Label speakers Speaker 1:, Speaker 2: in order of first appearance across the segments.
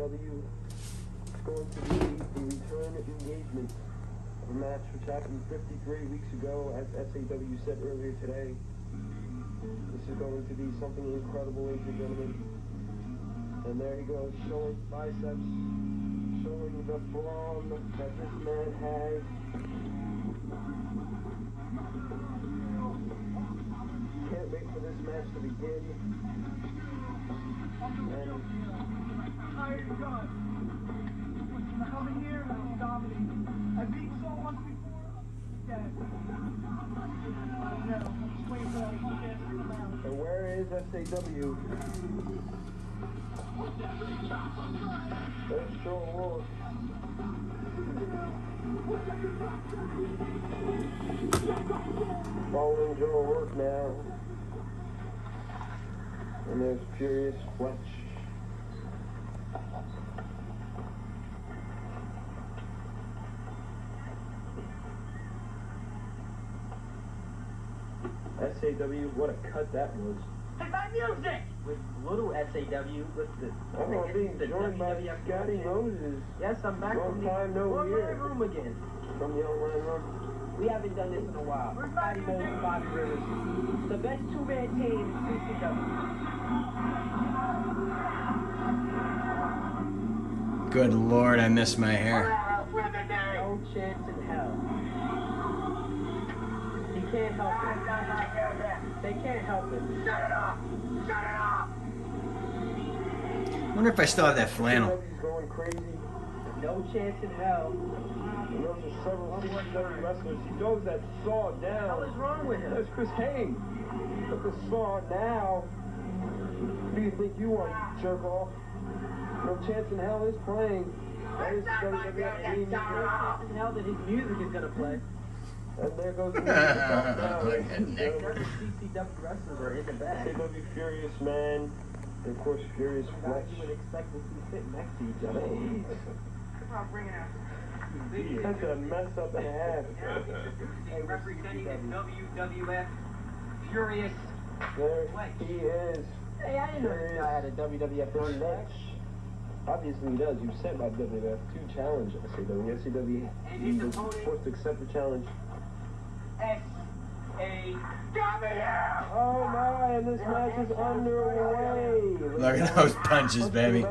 Speaker 1: SAW. It's going to be the return engagement of a match which happened 53 weeks ago, as SAW said earlier today. This is going to be something incredible, ladies and gentlemen. And there he goes, showing biceps, showing the brawn that this man has. Can't wait for this match to begin. And where is SAW? There's Joe Wolf. Following Joe Rourke now. And there's Furious Fletch. SAW, what a cut that was.
Speaker 2: Hey, my music!
Speaker 3: with little SAW with the I think
Speaker 1: being
Speaker 3: the
Speaker 1: joined by Scotty. Moses
Speaker 3: Yes, I'm back
Speaker 1: Long
Speaker 3: from the
Speaker 1: time no
Speaker 3: online
Speaker 1: hear.
Speaker 3: room again.
Speaker 1: from the online room.
Speaker 3: We haven't done this in a while.
Speaker 2: Where's
Speaker 3: Scotty
Speaker 2: my
Speaker 3: Moses,
Speaker 2: music?
Speaker 3: Bobby Rivers. The best two-man team in CCW.
Speaker 4: Good lord, I miss my hair.
Speaker 3: No chance in hell. He can't help it. They can't help it.
Speaker 2: Shut it up! Shut it up!
Speaker 4: wonder if I still have that flannel.
Speaker 1: Going crazy.
Speaker 3: No chance in hell.
Speaker 1: And those are several CCW wrestlers. He goes that saw
Speaker 3: What the hell is wrong with him?
Speaker 1: There's Chris Hayes. Look the saw now. Who do you think you are, you jerk off? No chance in hell is playing. That is WWF team.
Speaker 3: No chance in hell that his music is gonna play.
Speaker 1: And there goes the music now,
Speaker 4: Look
Speaker 1: ladies
Speaker 4: at
Speaker 1: and
Speaker 4: Nick.
Speaker 1: gentlemen.
Speaker 3: CCW wrestlers are in the bag.
Speaker 1: CW Furious Man. And of course, Furious
Speaker 3: Guys you would expect to see sitting next to each other.
Speaker 2: I'm bringing out.
Speaker 1: That's a mess up and a half.
Speaker 5: representing the WWF Furious
Speaker 1: There he is.
Speaker 3: Hey, I didn't know this guy had a WWF
Speaker 1: Fletch.
Speaker 3: Match.
Speaker 1: Obviously he does. You sent by WWF to challenge SAW. SAW he was forced to accept the challenge.
Speaker 5: S A
Speaker 2: Come here!
Speaker 1: Oh my, and this match is underway.
Speaker 4: Look at those punches, baby.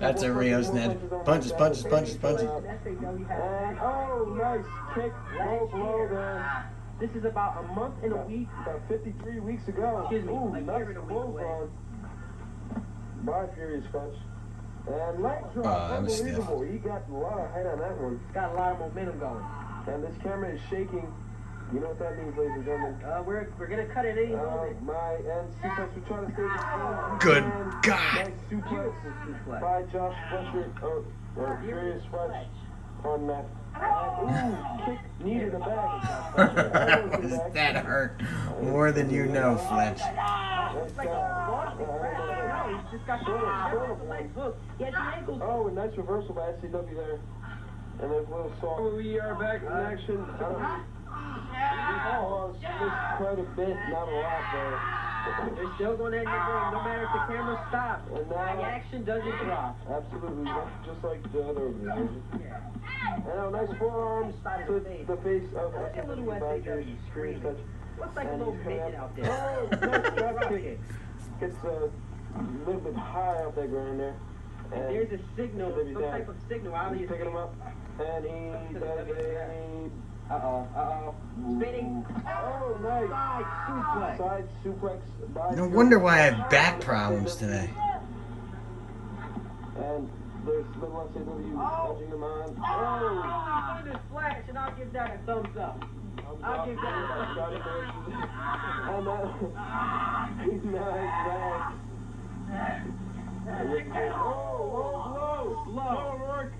Speaker 4: That's a Rio snap. Punches, punches, punches, punches.
Speaker 3: SAW had a
Speaker 1: And oh, nice kick, low blow there.
Speaker 3: This is about a month and a week.
Speaker 1: About 53 weeks ago.
Speaker 3: Excuse me,
Speaker 1: Ooh,
Speaker 3: a
Speaker 1: nice
Speaker 3: year and a week
Speaker 1: blow on. By Furious Punch. And leg drop,
Speaker 4: that was stiff.
Speaker 1: unbelievable. He got a lot of height on that one.
Speaker 3: Got a lot of momentum going.
Speaker 1: And this camera is shaking. You know what that means, ladies and gentlemen.
Speaker 3: Uh, we're we're gonna cut it any
Speaker 1: Uh,
Speaker 3: moment.
Speaker 1: my and suplex. We're trying to stay the same.
Speaker 4: Good
Speaker 1: And
Speaker 4: God.
Speaker 1: Nice suplex
Speaker 3: suplex.
Speaker 1: by Josh Fletcher. Oh, uh, Furious Fletch on that. Ooh, kick knee to the back.
Speaker 4: that hurt more than you know, Fletch.
Speaker 1: That's
Speaker 3: Like
Speaker 1: got-
Speaker 3: a boss No, he's just got
Speaker 1: Sort of,
Speaker 3: the
Speaker 1: sort of
Speaker 3: leg
Speaker 1: one.
Speaker 3: hook. He had the ankles.
Speaker 1: Oh, a nice reversal by SCW there. And there's a little soft. Oh, we are back in action. I don't know. Oh, quite a bit, not a lot there.
Speaker 3: They're still going to end your ring, no matter if the camera stops.
Speaker 1: And
Speaker 3: The action doesn't drop.
Speaker 1: absolutely, just- just like the other one.
Speaker 3: Yeah.
Speaker 1: And now nice forearms to the face of
Speaker 3: at little
Speaker 1: SCW by
Speaker 3: SAW
Speaker 1: Furious
Speaker 3: Looks like a little midget out there.
Speaker 1: Oh, nice drop kick. Gets uh, a little bit high off that ground there.
Speaker 3: And there's a signal, some
Speaker 1: down.
Speaker 3: type of signal.
Speaker 1: He's picking him up. And he does a
Speaker 3: Uh-oh, uh-oh. Spinning.
Speaker 1: Oh, nice.
Speaker 3: Side suplex.
Speaker 1: Side suplex by
Speaker 4: No wonder why I have back problems today.
Speaker 1: And there's little SAW
Speaker 3: Oh.
Speaker 1: touching him on.
Speaker 3: Oh,
Speaker 1: Oh!
Speaker 3: he's under flash, and I'll give that a thumbs up. I'll give that a
Speaker 1: Scotty
Speaker 3: thumbs up.
Speaker 1: Moses. And uh, he's nice, nice. Oh, low blow.
Speaker 3: Low.
Speaker 1: O'Rourke.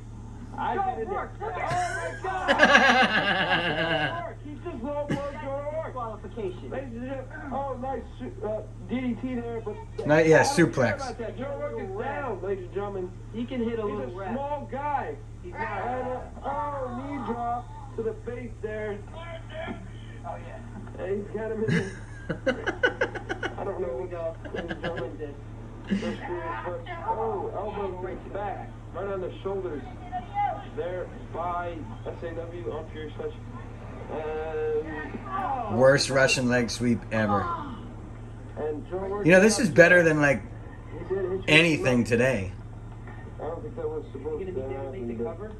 Speaker 1: I
Speaker 3: Joe
Speaker 1: get it.
Speaker 3: Rourke,
Speaker 1: Oh
Speaker 3: look
Speaker 1: my God. O'Rourke. He just low blowed Joe O'Rourke.
Speaker 3: Disqualification.
Speaker 1: Ladies and gentlemen, oh, nice uh, DDT there, but
Speaker 4: Not yet,
Speaker 1: I don't care
Speaker 4: suplex.
Speaker 1: that. Joe Rourke is down, ladies and gentlemen.
Speaker 3: He can hit a
Speaker 1: He's
Speaker 3: little
Speaker 1: a
Speaker 3: rap.
Speaker 1: small guy.
Speaker 3: He's
Speaker 1: And,
Speaker 3: not.
Speaker 1: uh, oh, knee drop to the face there.
Speaker 5: Oh yeah.
Speaker 1: And he's got him in. I don't There's Furious Fletch. Oh, elbow right back, right on the shoulders. There by SAW on Furious Fletch. And, um,
Speaker 4: Worst Russian leg sweep ever.
Speaker 1: and
Speaker 4: You know, this is better than like
Speaker 1: He did hit you.
Speaker 4: anything today.
Speaker 1: I don't think that was supposed to
Speaker 3: be to
Speaker 1: happen.
Speaker 3: cover?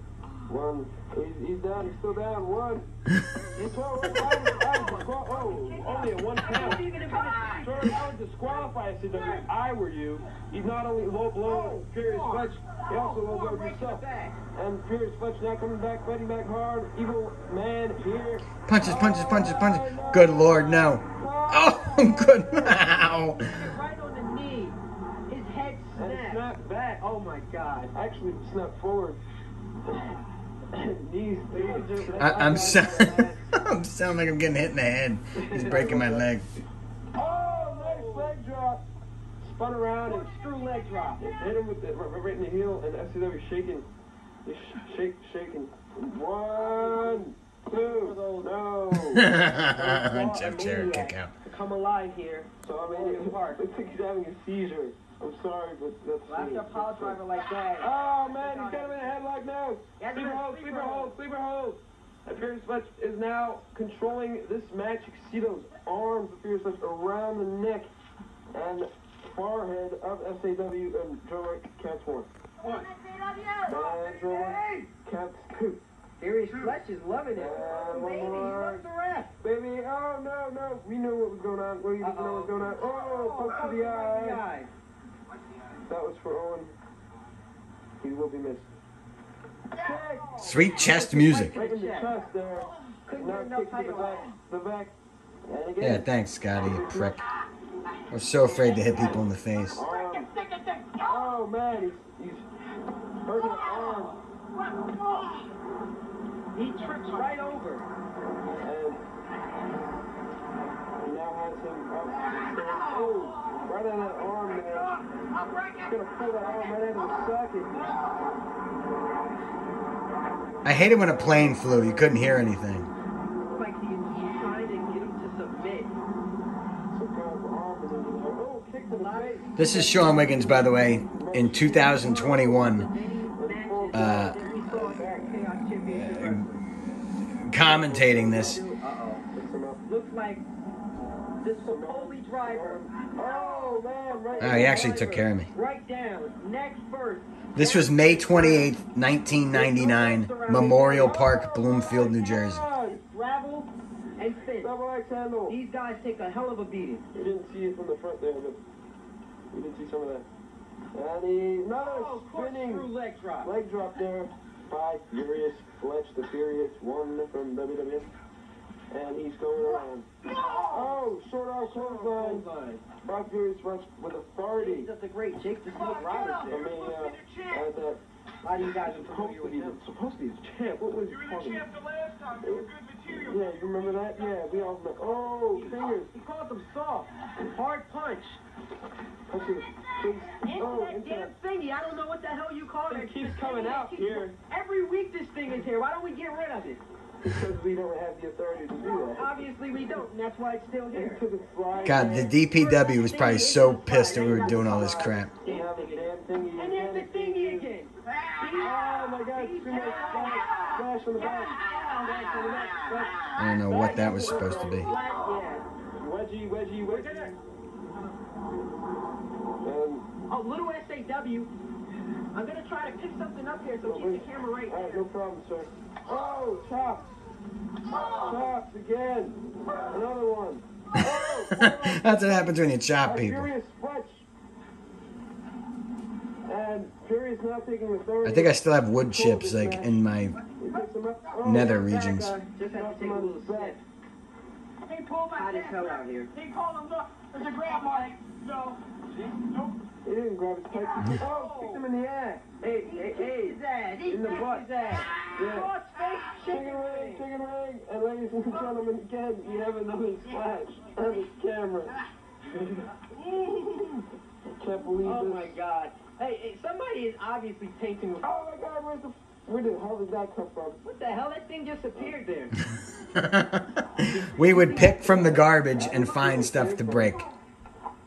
Speaker 1: One. He's, he's down. He's still down. One. He's so, I was, I was, oh, only a one count. Jordan, I would disqualify SCW if I were you. He's not only low blow oh, Furious Fletch, he oh, also low blowed himself. And Furious Fletch now coming back, fighting back hard. Evil man here.
Speaker 4: Punches, punches, punches, punches. Good lord, no. Oh, good. Ow.
Speaker 3: Right on the knee. His head
Speaker 1: And
Speaker 3: snapped.
Speaker 1: snap back.
Speaker 3: Oh my god.
Speaker 1: Actually, snap forward. Knees, knees.
Speaker 4: I, I'm so, I'm sounding like I'm getting hit in the head. He's breaking my leg.
Speaker 1: Oh, nice leg drop. Spun around and
Speaker 3: Screw leg drop.
Speaker 1: hit him with the right right in the heel, and FCW shaking. He's sh- shake, shaking. One, two, no.
Speaker 4: Jeff Jarrett kick out.
Speaker 3: Come alive here.
Speaker 1: So I mean, park. looks like he's having a seizure. I'm sorry, but that's.
Speaker 3: Well, after a power driver like that.
Speaker 1: Oh man, he's got him in a headlock now.
Speaker 3: Yeah,
Speaker 1: Sleeper
Speaker 3: do
Speaker 1: hold,
Speaker 3: Sleeper
Speaker 1: sleeper
Speaker 3: hold.
Speaker 1: hold, sleeper hold. And Furious Fletch is now controlling this match. You can see those arms of Furious Fletch around the neck and forehead of SAW and Joe Rogan counts one.
Speaker 2: One.
Speaker 1: And Joe Rogan counts two.
Speaker 3: Furious Fletch is loving it.
Speaker 1: And one
Speaker 3: Baby, he
Speaker 1: more.
Speaker 3: loves the ref.
Speaker 1: Baby, oh no, no. We knew what was going on. We didn't know what was going on. Oh, poke to the eye. That was for Owen. He will be missed.
Speaker 4: Sweet chest music.
Speaker 1: Right in the chest there.
Speaker 3: Couldn't
Speaker 1: Now
Speaker 3: get enough
Speaker 1: kick to the
Speaker 3: height on
Speaker 1: back. The back. And
Speaker 4: Yeah, thanks, Scotty, you prick. I was so afraid to hit people in the face.
Speaker 1: Oh man, he's he's hurting the arm.
Speaker 3: He trips right over.
Speaker 1: And now has him up. Oh, right on that arm there. He's gonna pull that arm right out of the socket.
Speaker 4: I hated when a plane flew. You couldn't hear anything.
Speaker 3: Like he's trying to get him to submit.
Speaker 1: So grab the arm and then you know, oh, kick the face.
Speaker 4: This is Sean Wiggins, by the way, in 2021,
Speaker 3: Many
Speaker 4: Uh,
Speaker 3: that we saw here at Chaos Championship.
Speaker 4: commentating this.
Speaker 3: Uh-oh.
Speaker 1: Picks him up.
Speaker 3: Looks like this Foley driver.
Speaker 1: Oh man, right.
Speaker 4: Oh, he actually took care of me.
Speaker 3: Right down. Neck first.
Speaker 4: This was May 28th, 1999, Memorial Park, Bloomfield, New Jersey.
Speaker 3: Gravel and fin.
Speaker 1: Double X handle.
Speaker 3: These guys take a hell of a beating.
Speaker 1: You didn't see it from the front there, but you did see some of that. And he another
Speaker 3: Oh,
Speaker 1: spinning
Speaker 3: leg drop.
Speaker 1: leg drop there by Furious Fletch, the Furious one from WWF. And he's going around. Oh, short arm clothesline
Speaker 3: Clothesline.
Speaker 1: by Furious Fletch with authority.
Speaker 3: That's a great Jake the Snake Roberts
Speaker 1: I
Speaker 3: there.
Speaker 1: mean, uh, and that
Speaker 3: A lot of you guys are
Speaker 1: supposed
Speaker 3: familiar
Speaker 1: to
Speaker 3: with
Speaker 1: be
Speaker 3: him.
Speaker 1: supposed to be the champ. What was he
Speaker 2: You were the
Speaker 1: talking?
Speaker 2: champ the last time. You were good material.
Speaker 1: Yeah, you remember that? Yeah, we all know. Oh, fingers.
Speaker 3: He calls them soft. Hard punch.
Speaker 1: Punching the face.
Speaker 3: Into
Speaker 1: Oh,
Speaker 3: that
Speaker 1: into
Speaker 3: damn
Speaker 1: that.
Speaker 3: thingy. I don't know what the hell you call it.
Speaker 1: It keeps coming out
Speaker 3: keeps-
Speaker 1: here.
Speaker 3: Every week this thing is here. Why don't we get rid of it?
Speaker 1: Because we don't have the authority to do that.
Speaker 3: Obviously we don't, and that's why it's still here.
Speaker 1: Into the fly.
Speaker 4: God, the DPW was probably so pissed that we were doing all this crap.
Speaker 1: Now the damn thingy
Speaker 3: And there's the
Speaker 1: again.
Speaker 3: thingy again.
Speaker 1: Oh my God! Sumo splash, splash on the back. On the back.
Speaker 4: I don't know what that was supposed to be.
Speaker 3: Yeah.
Speaker 1: Wedgie, wedgie, wedgie. And
Speaker 3: Oh, little SAW. I'm gonna try to pick something up here, so keep the camera right
Speaker 1: all right,
Speaker 3: there.
Speaker 1: no problem, sir. Oh, chops. Chops again. Another one. Oh,
Speaker 4: That's what happens when you chop people.
Speaker 1: Furious Fletch. And Furious now taking authority.
Speaker 4: I think I still have wood chips like in my.
Speaker 1: He picks him up. Oh,
Speaker 4: nether
Speaker 1: back
Speaker 4: regions.
Speaker 1: guy.
Speaker 3: Just have
Speaker 1: Knocks
Speaker 3: to take a little
Speaker 1: his back.
Speaker 3: step.
Speaker 2: He pulled my
Speaker 3: Hot as
Speaker 2: pants
Speaker 3: out here.
Speaker 2: He called him, look, there's a grab mark. No. Nope.
Speaker 1: He didn't grab his tight. Oh, kicked him in the ass.
Speaker 3: Hey, hey, hey.
Speaker 2: His ass. He
Speaker 1: In the
Speaker 2: kicked
Speaker 1: butt.
Speaker 2: his ass.
Speaker 1: Yeah.
Speaker 2: Cross face
Speaker 1: Chicken
Speaker 2: chicken
Speaker 1: ring, chicken ring. And ladies and gentlemen, again, we have another splash on the camera. I can't believe
Speaker 3: Oh
Speaker 1: this.
Speaker 3: my god. Hey, hey, somebody is obviously painting.
Speaker 1: Oh my god, where's the, where the hell did that come from?
Speaker 3: What the hell? That thing just appeared there.
Speaker 4: we would pick from the garbage and find stuff to break.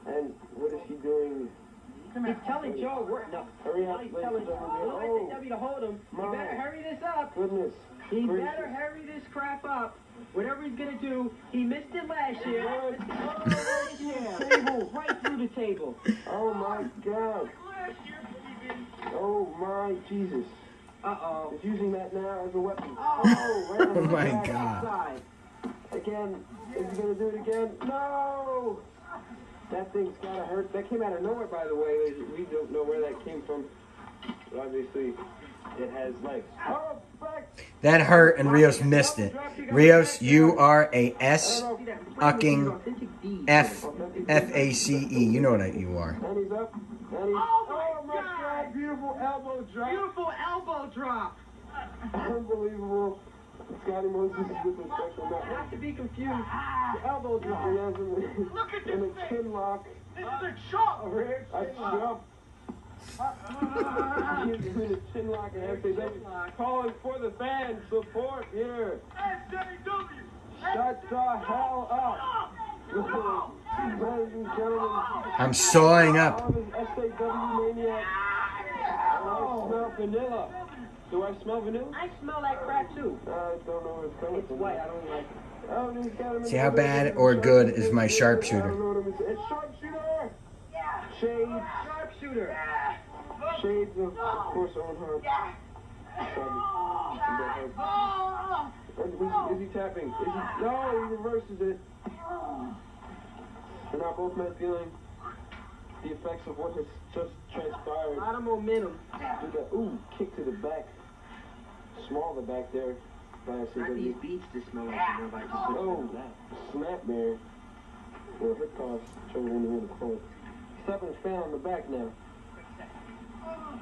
Speaker 1: And what is he doing?
Speaker 2: Come
Speaker 3: He's telling Joe, we're, no.
Speaker 1: Hurry up,
Speaker 3: he's telling
Speaker 1: and gentlemen. Oh.
Speaker 3: SAW to hold him. He better hurry this up.
Speaker 1: Goodness.
Speaker 3: He
Speaker 1: gracious.
Speaker 3: better hurry this crap up. Whatever he's gonna do, he missed it last year.
Speaker 1: Lord.
Speaker 3: Table, right through the table.
Speaker 1: Oh my God. Oh my Jesus.
Speaker 3: Uh oh.
Speaker 1: He's using that now as a weapon.
Speaker 3: Oh.
Speaker 1: Oh, right
Speaker 4: Oh my. God.
Speaker 3: Side.
Speaker 1: Again. Is he gonna do it again? No. That thing's gotta hurt. That came out of nowhere, by the way. We don't know where that came from. But obviously, it has legs.
Speaker 4: That hurt, and Rios missed it. Rios, you are a S
Speaker 3: See that?
Speaker 4: Fucking
Speaker 3: Authentic D.
Speaker 4: F F A C E. You know what you are.
Speaker 1: And he's up. And he's,
Speaker 3: Oh my
Speaker 1: oh my
Speaker 3: God.
Speaker 1: God. Beautiful elbow drop.
Speaker 3: Beautiful elbow drop.
Speaker 1: Unbelievable. Scotty Moses is with a
Speaker 3: Not to be confused. The elbow drop.
Speaker 2: Look at
Speaker 1: in
Speaker 2: this
Speaker 1: a chin lock.
Speaker 2: This is a chop.
Speaker 1: A rare chin lock. He's in a chin lock and SAW calling for the fans support here.
Speaker 2: SJW.
Speaker 1: Shut the hell up. Ladies and gentlemen,
Speaker 4: I'm sawing up.
Speaker 1: all of SAW maniacs. And I smell vanilla. Do I smell vanilla?
Speaker 3: I smell that crap too.
Speaker 1: I don't know where it's coming
Speaker 3: It's white. I don't like it.
Speaker 1: He's got
Speaker 4: See how bad or good is my
Speaker 1: I
Speaker 4: sharpshooter?
Speaker 1: don't know what it is. It's sharpshooter. Shades,
Speaker 3: Sharpshooter.
Speaker 1: shades of, of course, Owen Hart. And is, is he tapping? Is he? No, he reverses it. And now both men feeling the effects of what has just transpired.
Speaker 3: A lot of momentum.
Speaker 1: With that, ooh, kick to the back. Small the back there.
Speaker 3: Not these beats that smell like you know, like
Speaker 1: Oh,
Speaker 3: that.
Speaker 1: snap there. Well, hit toss. Whichever one you want to call it. He's tapping his fan on the back now.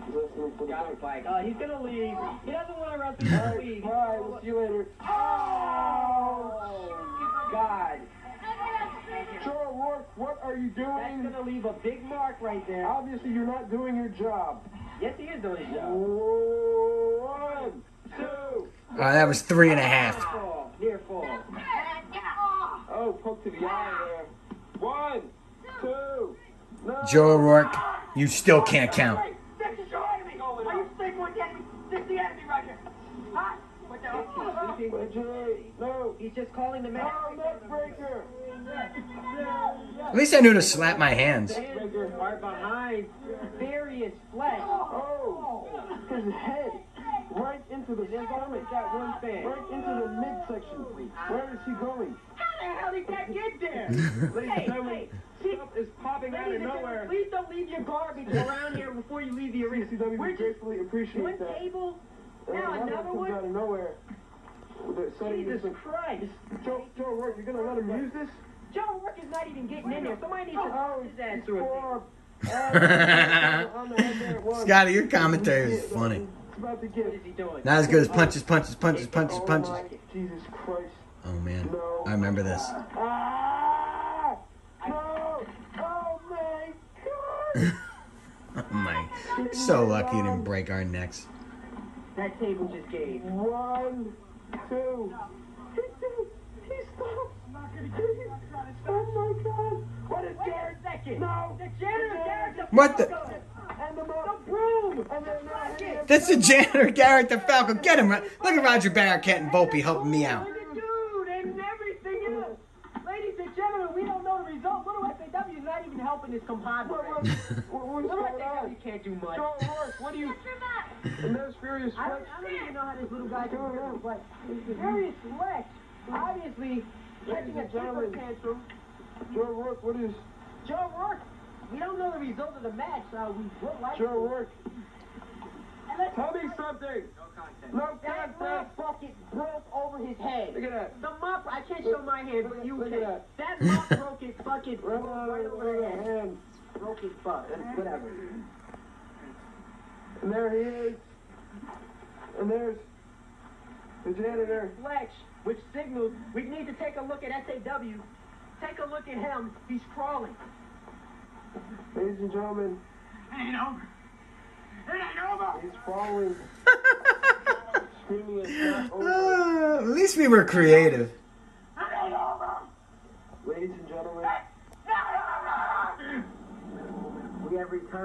Speaker 1: He's listening for the
Speaker 3: Got
Speaker 1: back.
Speaker 3: flagged. Uh, he's gonna leave. He doesn't want to wrestle. He's
Speaker 1: All
Speaker 3: gonna
Speaker 1: right,
Speaker 3: leave.
Speaker 1: bye. We'll see you later.
Speaker 3: Oh, God.
Speaker 1: Joe O'Rourke, what are you doing?
Speaker 3: That's gonna leave a big mark right there.
Speaker 1: Obviously, you're not doing your job.
Speaker 3: Yes, he is doing his job.
Speaker 1: One.
Speaker 4: Uh, that was three and a half.
Speaker 3: Fall. Near fall.
Speaker 1: Oh, poke to the eye there. One, two. No.
Speaker 4: Joe O'Rourke, you still can't count.
Speaker 2: This is your enemy. Are you sleeping with the enemy? This is the enemy right here. Huh? What the hell?
Speaker 3: He's,
Speaker 1: Wait, Jay. No.
Speaker 3: he's just calling the match.
Speaker 1: Oh, neck breaker.
Speaker 4: At least I knew to slap my hands.
Speaker 3: Hands are behind Furious Fletch.
Speaker 1: Oh, his head right into the stomach.
Speaker 3: Got one fan.
Speaker 1: Right into the midsection. Where is he going?
Speaker 3: How the hell did that get there?
Speaker 1: Ladies
Speaker 3: hey,
Speaker 1: and gentlemen,
Speaker 3: hey,
Speaker 1: stuff is popping out of nowhere.
Speaker 3: please don't leave your garbage around here before you leave the arena.
Speaker 1: CCW
Speaker 3: We're just
Speaker 1: gratefully appreciate
Speaker 3: one
Speaker 1: that.
Speaker 3: table,
Speaker 1: And
Speaker 3: now
Speaker 1: another
Speaker 3: another
Speaker 1: one out of nowhere.
Speaker 3: Jesus Christ.
Speaker 1: Joe, Joe Rourke, you're gonna let him use this?
Speaker 3: Joe Rourke is not even getting in there. Somebody needs to
Speaker 1: Oh,
Speaker 3: put his ass through it.
Speaker 1: forearm. Oh, on the head there it was.
Speaker 4: Scotty, your commentary is funny.
Speaker 1: It's about to get.
Speaker 3: is he doing?
Speaker 4: Not as good as punches, punches, punches, punches,
Speaker 1: Oh
Speaker 4: punches.
Speaker 1: my Jesus Christ.
Speaker 4: Oh man,
Speaker 1: No.
Speaker 4: I remember this.
Speaker 1: Ah! No! Oh my God!
Speaker 4: Oh my, so lucky it didn't break our necks.
Speaker 3: That table just gave.
Speaker 1: One, two. He did. He stopped. Oh my God! What is
Speaker 3: Wait a second.
Speaker 1: No.
Speaker 3: The janitor, Garrett, the
Speaker 4: What the-
Speaker 1: And the
Speaker 3: The
Speaker 1: mo-
Speaker 3: broom.
Speaker 1: And then now
Speaker 3: Fuck
Speaker 1: he
Speaker 3: it.
Speaker 1: has-
Speaker 4: That's the janitor, Garrett the Falcon. Get him. Look at Roger Barricott and Volpe helping me out.
Speaker 3: And the dude and everything else. Ladies and gentlemen, we don't know the result. Little SAW is not even helping this compadre.
Speaker 1: Going
Speaker 3: can't do much.
Speaker 1: Joe Rourke, what do you? And there's Furious
Speaker 3: I don't, I don't even know how this little guy can do it, but Furious Fletch, obviously, catching a
Speaker 1: and
Speaker 3: temper tantrum.
Speaker 1: Joe Rourke, what is?
Speaker 3: Joe Rourke, we don't know the result of the match, so we would like
Speaker 1: Joe
Speaker 3: to.
Speaker 1: Rourke,
Speaker 3: And let's-
Speaker 1: tell me something. No
Speaker 3: That
Speaker 1: contest.
Speaker 3: mop bucket broke over his head.
Speaker 1: Look at that.
Speaker 3: The mop, I can't show my hand, but you
Speaker 1: Look
Speaker 3: can.
Speaker 1: at
Speaker 3: That mop broke his bucket
Speaker 1: Right,
Speaker 3: right over
Speaker 1: over
Speaker 3: the
Speaker 1: the
Speaker 3: head.
Speaker 1: hand.
Speaker 3: Broke his butt, and whatever.
Speaker 1: And there he is. And there's the janitor.
Speaker 3: Fletch, which signals we need to take a look at SAW. Take a look at him. He's crawling.
Speaker 1: Ladies and gentlemen,
Speaker 2: It ain't over.
Speaker 1: He's following.
Speaker 4: Uh, at least we were creative.
Speaker 1: Ladies and gentlemen.
Speaker 3: We have returned.